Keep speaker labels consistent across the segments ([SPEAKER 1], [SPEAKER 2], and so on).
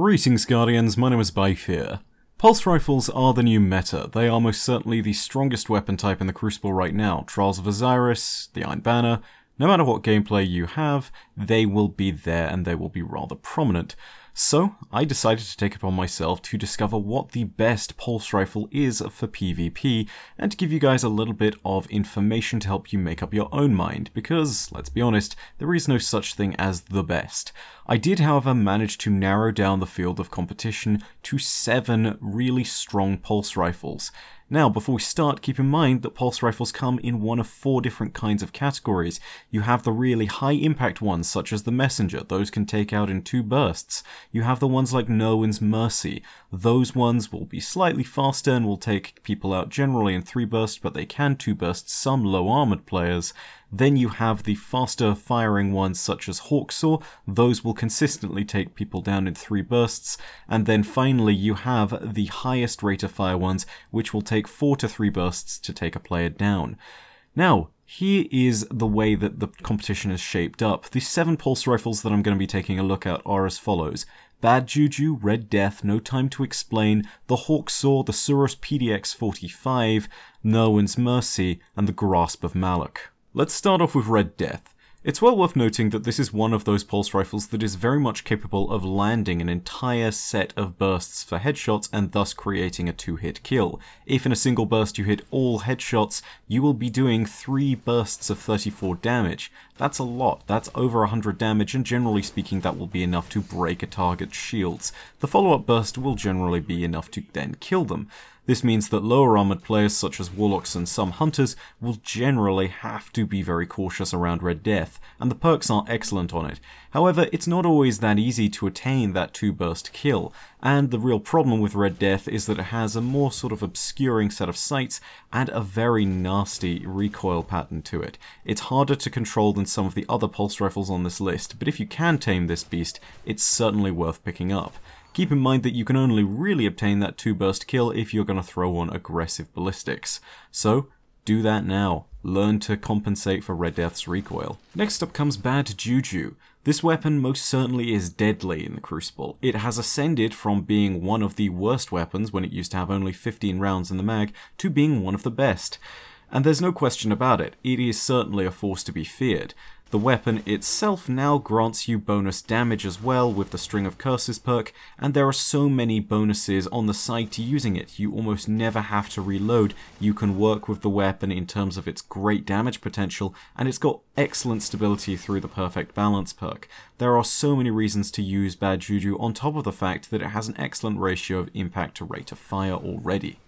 [SPEAKER 1] Greetings Guardians, my name is Byf here. Pulse rifles are the new meta. They are most certainly the strongest weapon type in the Crucible right now. Trials of Osiris, the Iron Banner, no matter what gameplay you have, they will be there and they will be rather prominent. So, I decided to take it upon myself to discover what the best pulse rifle is for PvP, and to give you guys a little bit of information to help you make up your own mind, because, let's be honest, there is no such thing as the best. I did, however, manage to narrow down the field of competition to seven really strong pulse rifles. Now, before we start, keep in mind that pulse rifles come in one of four different kinds of categories. You have the really high impact ones, such as the Messenger, those can take out in two bursts. You have the ones like Nirwen's Mercy, those ones will be slightly faster and will take people out generally in three bursts, but they can two burst some low armored players. Then you have the faster firing ones such as Hawksaw, those will consistently take people down in three bursts, and then finally you have the highest rate of fire ones, which will take four to three bursts to take a player down. Now, here is the way that the competition is shaped up. The seven pulse rifles that I'm going to be taking a look at are as follows. Bad Juju, Red Death, No Time to Explain, the Hawksaw, the Suros PDX-45, Nirwen's Mercy, and the Grasp of Malok. Let's start off with Red Death. It's well worth noting that this is one of those pulse rifles that is very much capable of landing an entire set of bursts for headshots and thus creating a two-hit kill. If in a single burst you hit all headshots, you will be doing three bursts of 34 damage. That's a lot, that's over 100 damage and generally speaking that will be enough to break a target's shields. The follow-up burst will generally be enough to then kill them. This means that lower armored players such as Warlocks and some Hunters will generally have to be very cautious around Red Death, and the perks are excellent on it. However, it's not always that easy to attain that 2-burst kill, and the real problem with Red Death is that it has a more sort of obscuring set of sights and a very nasty recoil pattern to it. It's harder to control than some of the other pulse rifles on this list, but if you can tame this beast, it's certainly worth picking up. Keep in mind that you can only really obtain that 2 burst kill if you're going to throw on aggressive ballistics. So, do that now. Learn to compensate for Red Death's recoil. Next up comes Bad Juju. This weapon most certainly is deadly in the Crucible. It has ascended from being one of the worst weapons when it used to have only 15 rounds in the mag to being one of the best. And there's no question about it, it is certainly a force to be feared. The weapon itself now grants you bonus damage as well with the String of Curses perk, and there are so many bonuses on the side to using it. You almost never have to reload. You can work with the weapon in terms of its great damage potential, and it's got excellent stability through the Perfect Balance perk. There are so many reasons to use Bad Juju on top of the fact that it has an excellent ratio of impact to rate of fire already.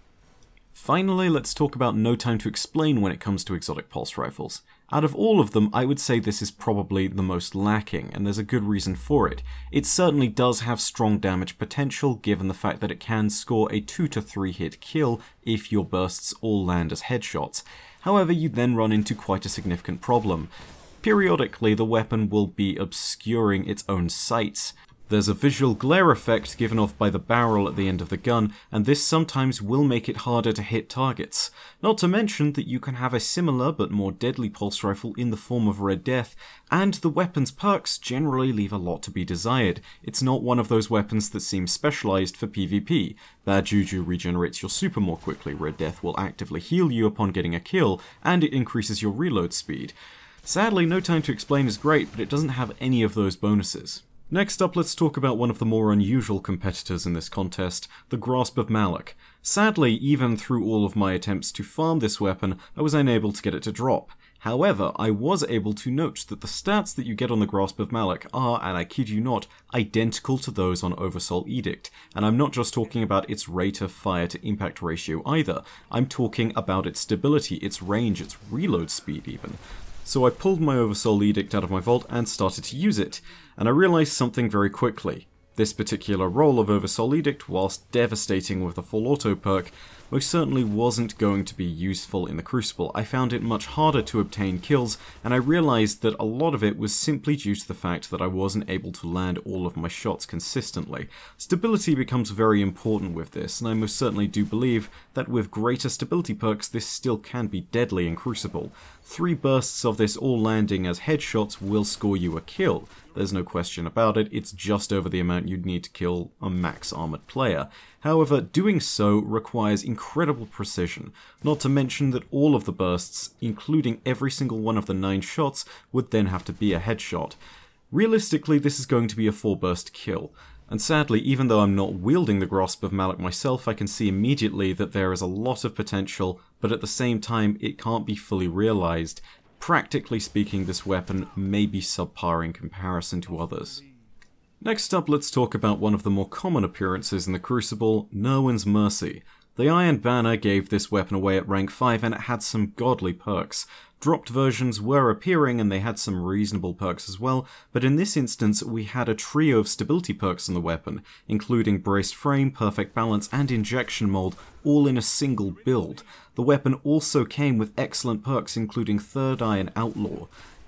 [SPEAKER 1] Finally, let's talk about No Time to Explain when it comes to exotic pulse rifles. Out of all of them, I would say this is probably the most lacking, and there's a good reason for it. It certainly does have strong damage potential, given the fact that it can score a 2 to 3 hit kill if your bursts all land as headshots. However, you then run into quite a significant problem. Periodically, the weapon will be obscuring its own sights. There's a visual glare effect given off by the barrel at the end of the gun, and this sometimes will make it harder to hit targets. Not to mention that you can have a similar but more deadly pulse rifle in the form of Red Death, and the weapon's perks generally leave a lot to be desired. It's not one of those weapons that seems specialized for PvP. Bad Juju regenerates your super more quickly, Red Death will actively heal you upon getting a kill, and it increases your reload speed. Sadly, No Time to Explain is great, but it doesn't have any of those bonuses. Next up, let's talk about one of the more unusual competitors in this contest, the Grasp of Malok. Sadly, even through all of my attempts to farm this weapon, I was unable to get it to drop. However, I was able to note that the stats that you get on the Grasp of Malok are, and I kid you not, identical to those on Oversoul Edict. And I'm not just talking about its rate of fire to impact ratio either, I'm talking about its stability, its range, its reload speed even. So I pulled my Oversoul Edict out of my vault and started to use it and I realised something very quickly. This particular roll of Oversoul Edict, whilst devastating with the full auto perk, most certainly wasn't going to be useful in the Crucible. I found it much harder to obtain kills, and I realized that a lot of it was simply due to the fact that I wasn't able to land all of my shots consistently. Stability becomes very important with this, and I most certainly do believe that with greater stability perks this still can be deadly in Crucible. Three bursts of this all landing as headshots will score you a kill. There's no question about it, it's just over the amount you'd need to kill a max armored player. However, doing so requires incredible precision, not to mention that all of the bursts, including every single one of the 9 shots, would then have to be a headshot. Realistically, this is going to be a 4 burst kill, and sadly, even though I'm not wielding the Grasp of Malok myself, I can see immediately that there is a lot of potential, but at the same time, it can't be fully realized. Practically speaking, this weapon may be subpar in comparison to others. Next up, let's talk about one of the more common appearances in the Crucible, Nirwen's Mercy. The Iron Banner gave this weapon away at rank 5 and it had some godly perks. Dropped versions were appearing and they had some reasonable perks as well, but in this instance we had a trio of stability perks on the weapon, including Braced Frame, Perfect Balance, and Injection Mold, all in a single build. The weapon also came with excellent perks including Third Eye and Outlaw.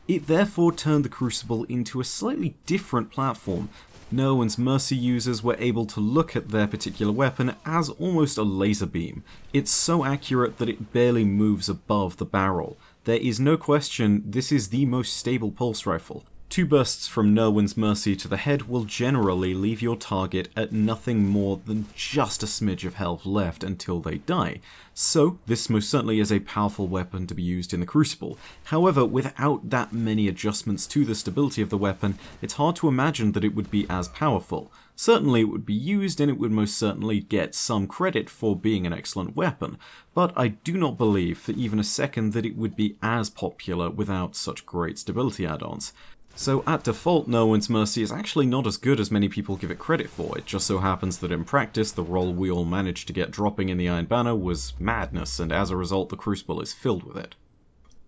[SPEAKER 1] It therefore turned the Crucible into a slightly different platform, Nirwen's Mercy users were able to look at their particular weapon as almost a laser beam. It's so accurate that it barely moves above the barrel. There is no question this is the most stable pulse rifle. Two bursts from Nirwen's Mercy to the head will generally leave your target at nothing more than just a smidge of health left until they die, so this most certainly is a powerful weapon to be used in the Crucible. However, without that many adjustments to the stability of the weapon, it's hard to imagine that it would be as powerful. Certainly it would be used and it would most certainly get some credit for being an excellent weapon, but I do not believe for even a second that it would be as popular without such great stability add-ons. So at default, Nirwen's Mercy is actually not as good as many people give it credit for. It just so happens that in practice, the role we all managed to get dropping in the Iron Banner was madness, and as a result, the Crucible is filled with it.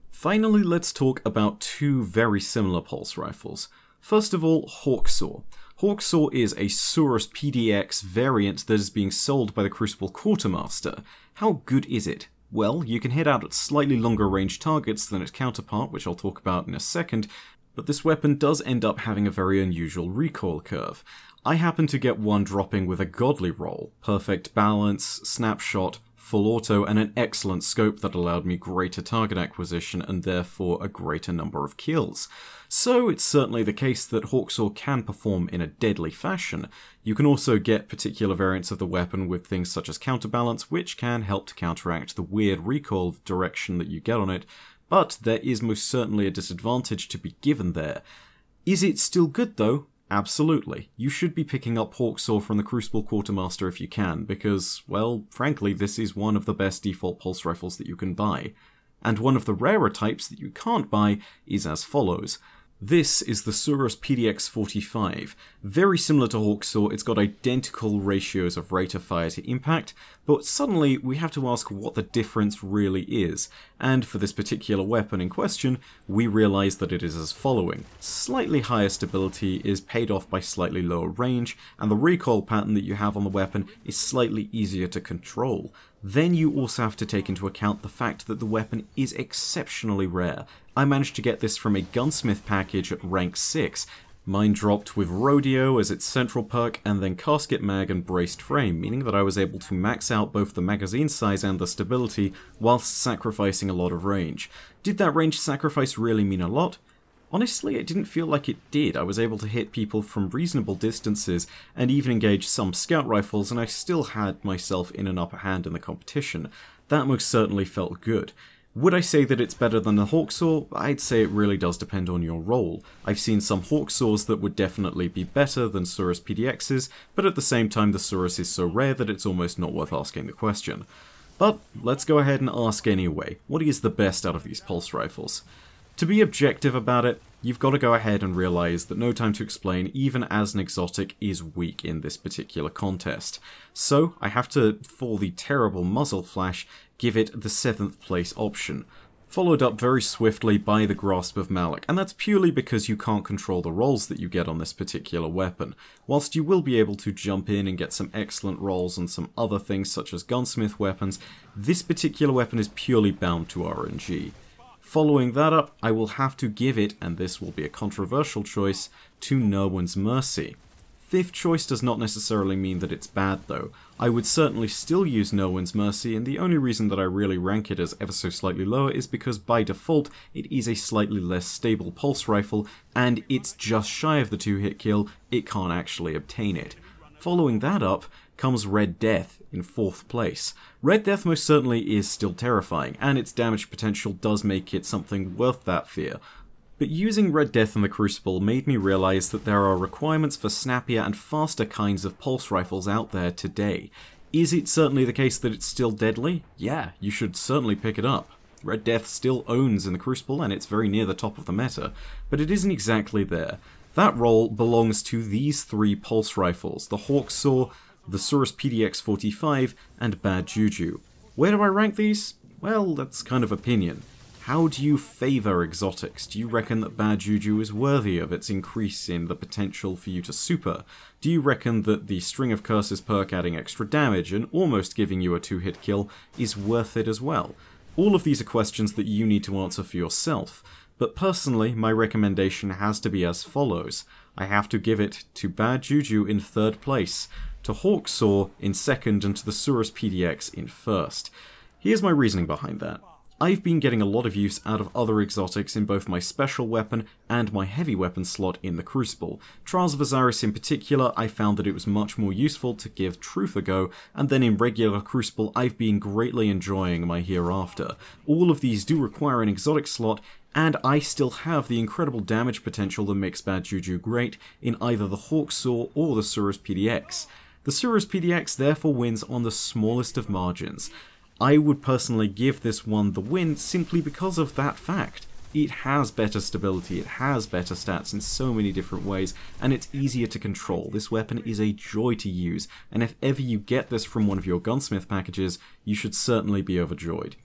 [SPEAKER 1] Finally, let's talk about two very similar pulse rifles. First of all, Hawksaw. Hawksaw is a Suros PDX variant that is being sold by the Crucible Quartermaster. How good is it? Well, you can hit out at slightly longer range targets than its counterpart, which I'll talk about in a second, but this weapon does end up having a very unusual recoil curve. I happen to get one dropping with a godly roll, perfect balance, snapshot, full auto, and an excellent scope that allowed me greater target acquisition and therefore a greater number of kills. So it's certainly the case that Hawksaw can perform in a deadly fashion. You can also get particular variants of the weapon with things such as counterbalance, which can help to counteract the weird recoil direction that you get on it, but there is most certainly a disadvantage to be given there. Is it still good though? Absolutely. You should be picking up Hawksaw from the Crucible Quartermaster if you can, because, well, frankly, this is one of the best default pulse rifles that you can buy. And one of the rarer types that you can't buy is as follows. This is the Suros PDX-45. Very similar to Hawksaw, it's got identical ratios of rate of fire to impact, but suddenly we have to ask what the difference really is, and for this particular weapon in question, we realize that it is as following. Slightly higher stability is paid off by slightly lower range, and the recoil pattern that you have on the weapon is slightly easier to control. Then you also have to take into account the fact that the weapon is exceptionally rare. I managed to get this from a gunsmith package at rank 6, Mine dropped with Rodeo as its central perk, and then Casket Mag and Braced Frame, meaning that I was able to max out both the magazine size and the stability, whilst sacrificing a lot of range. Did that range sacrifice really mean a lot? Honestly, it didn't feel like it did. I was able to hit people from reasonable distances, and even engage some scout rifles, and I still had myself in an upper hand in the competition. That most certainly felt good. Would I say that it's better than the Hawksaw? I'd say it really does depend on your role. I've seen some Hawksaws that would definitely be better than Suros PDXs, but at the same time the Suros is so rare that it's almost not worth asking the question. But let's go ahead and ask anyway, what is the best out of these pulse rifles? To be objective about it, you've got to go ahead and realize that No Time to Explain, even as an exotic, is weak in this particular contest. So I have to, for the terrible muzzle flash, give it the 7th place option. followed up very swiftly by the Grasp of Malok, and that's purely because you can't control the rolls that you get on this particular weapon. Whilst you will be able to jump in and get some excellent rolls on some other things such as gunsmith weapons, this particular weapon is purely bound to RNG. Following that up, I will have to give it, and this will be a controversial choice, to Nirwen's Mercy. Fifth choice does not necessarily mean that it's bad though. I would certainly still use Nirwen's Mercy, and the only reason that I really rank it as ever so slightly lower is because by default it is a slightly less stable pulse rifle, and it's just shy of the 2 hit kill, it can't actually obtain it. Following that up comes Red Death in fourth place. Red Death most certainly is still terrifying, and its damage potential does make it something worth that fear, but using Red Death in the Crucible made me realise that there are requirements for snappier and faster kinds of pulse rifles out there today. Is it certainly the case that it's still deadly? Yeah, you should certainly pick it up. Red Death still owns in the Crucible and it's very near the top of the meta, but it isn't exactly there. That role belongs to these three pulse rifles, the Hawksaw, the Suros PDX-45, and Bad Juju. Where do I rank these? Well, that's kind of opinion. How do you favour exotics? Do you reckon that Bad Juju is worthy of its increase in the potential for you to super? Do you reckon that the String of Curses perk adding extra damage and almost giving you a two-hit kill is worth it as well? All of these are questions that you need to answer for yourself, but personally my recommendation has to be as follows. I have to give it to Bad Juju in third place, to Hawksaw in second and to the Suros PDX in first. Here's my reasoning behind that. I've been getting a lot of use out of other exotics in both my special weapon and my heavy weapon slot in the Crucible. Trials of Osiris in particular, I found that it was much more useful to give Truth a go, and then in regular Crucible I've been greatly enjoying my Hereafter. All of these do require an exotic slot, and I still have the incredible damage potential that makes Bad Juju great in either the Hawksaw or the Suros PDX. The Suros PDX therefore wins on the smallest of margins. I would personally give this one the win simply because of that fact. It has better stability, it has better stats in so many different ways, and it's easier to control. This weapon is a joy to use, and if ever you get this from one of your gunsmith packages, you should certainly be overjoyed.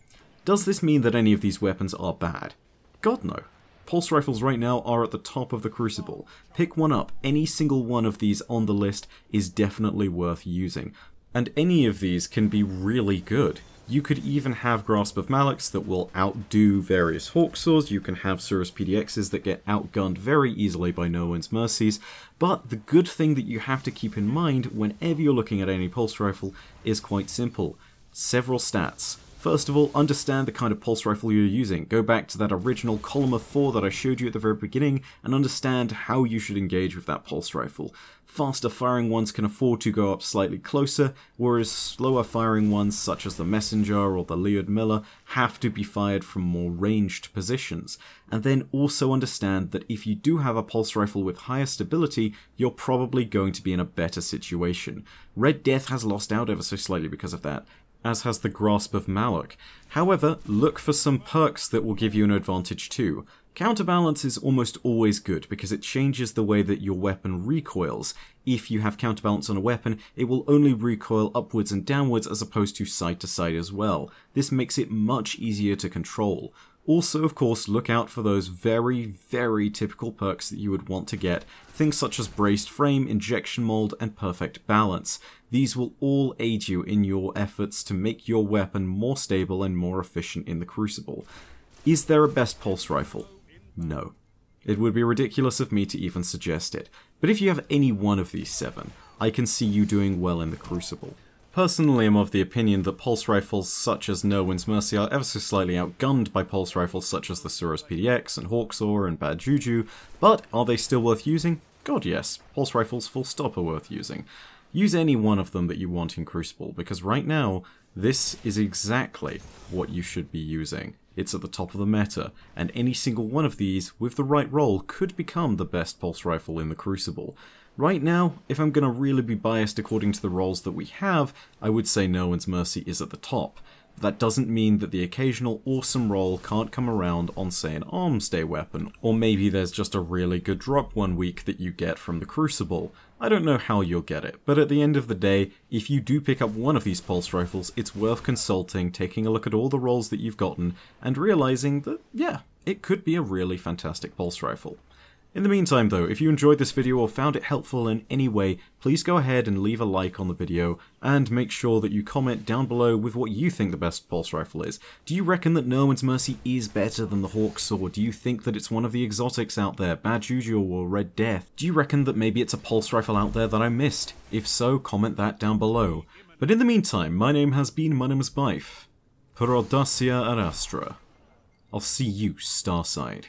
[SPEAKER 1] Does this mean that any of these weapons are bad? God no. Pulse rifles right now are at the top of the crucible. Pick one up, any single one of these on the list is definitely worth using. And any of these can be really good. You could even have Grasp of Maloks that will outdo various Hawksaws, you can have Suros PDXs that get outgunned very easily by Nirwen's Mercies, but the good thing that you have to keep in mind whenever you're looking at any pulse rifle is quite simple. Several stats. First of all, understand the kind of pulse rifle you're using. Go back to that original column of 4 that I showed you at the very beginning and understand how you should engage with that pulse rifle. Faster firing ones can afford to go up slightly closer, whereas slower firing ones such as the Messenger or the Leod Miller have to be fired from more ranged positions. And then also understand that if you do have a pulse rifle with higher stability, you're probably going to be in a better situation. Red Death has lost out ever so slightly because of that, as has the Grasp of Malok. However, look for some perks that will give you an advantage too. Counterbalance is almost always good because it changes the way that your weapon recoils. If you have counterbalance on a weapon, it will only recoil upwards and downwards as opposed to side to side as well. This makes it much easier to control. Also, of course, look out for those very, very typical perks that you would want to get, things such as Braced Frame, Injection Mold, and Perfect Balance. These will all aid you in your efforts to make your weapon more stable and more efficient in the Crucible. Is there a best pulse rifle? No. It would be ridiculous of me to even suggest it, but if you have any one of these seven, I can see you doing well in the Crucible. Personally, I'm of the opinion that pulse rifles such as Nirwen's Mercy are ever so slightly outgunned by pulse rifles such as the Suros PDX and Hawksaw and Bad Juju, but are they still worth using? God yes, pulse rifles full stop are worth using. Use any one of them that you want in Crucible, because right now, this is exactly what you should be using. It's at the top of the meta, and any single one of these, with the right role, could become the best pulse rifle in the Crucible. Right now, if I'm going to really be biased according to the roles that we have, I would say Nirwen's Mercy is at the top. That doesn't mean that the occasional awesome roll can't come around on, say, an Arms Day weapon, or maybe there's just a really good drop one week that you get from the Crucible. I don't know how you'll get it, but at the end of the day, if you do pick up one of these pulse rifles, it's worth consulting, taking a look at all the rolls that you've gotten, and realizing that, yeah, it could be a really fantastic pulse rifle. In the meantime though, if you enjoyed this video or found it helpful in any way, please go ahead and leave a like on the video, and make sure that you comment down below with what you think the best pulse rifle is. Do you reckon that Nirwen's Mercy is better than the Hawksaw? Do you think that it's one of the exotics out there, Bad Juju or Red Death? Do you reckon that maybe it's a pulse rifle out there that I missed? If so, comment that down below. But in the meantime, my name has been My Name is Byf. Per ad. I'll see you, Starside.